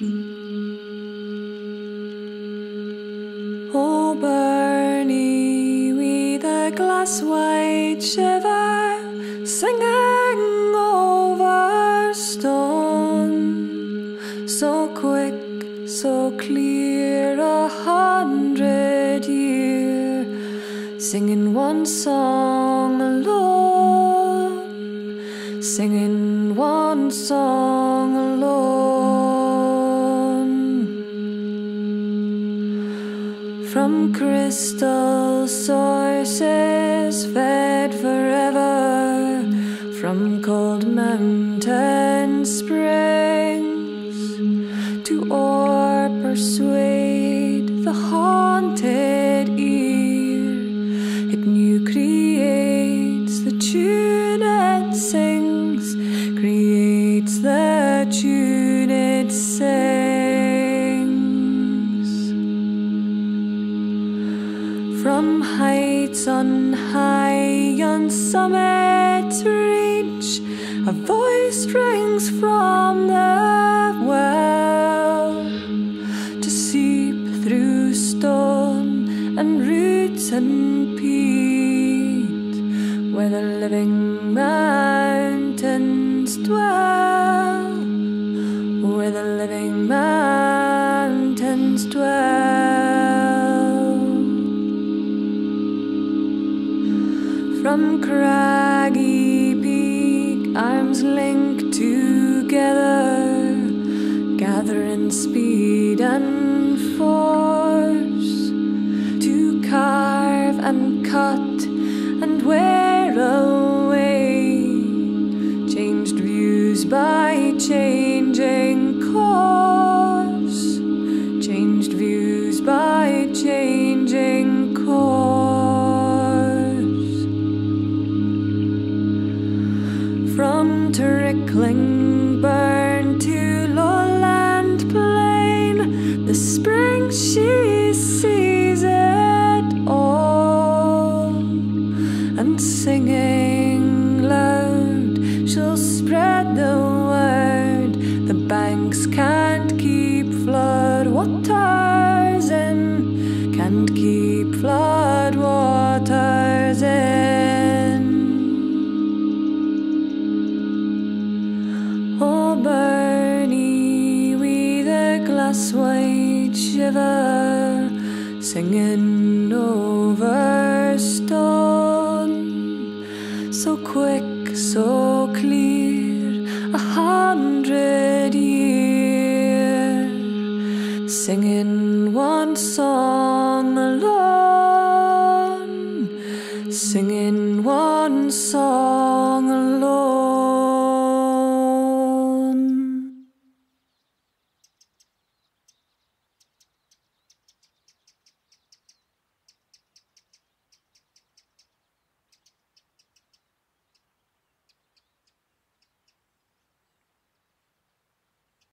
Mm. Oh, burnie, with a glass white shiver, singing over stone. So quick, so clear, a hundred year, singing one song alone, singing one song alone. From crystal sources fed forever, from cold mountain springs, to or persuade the haunted ear. It new creates the tune it sings, creates the tune it sings. From heights on high, on summit reach, a voice rings from the well to seep through stone and roots and peat, where the living mountains dwell, where the living mountains dwell. From craggy peak, arms linked together, gathering speed and force to carve and cut and wear away. Changed views by changing course, Trickling burn to lowland plain, the spring she sees it all, and singing loud, she'll spread the word. The banks can't keep flood waters glass white shiver, singing over stone. So quick, so clear, a hundred years, singing one song alone, singing one song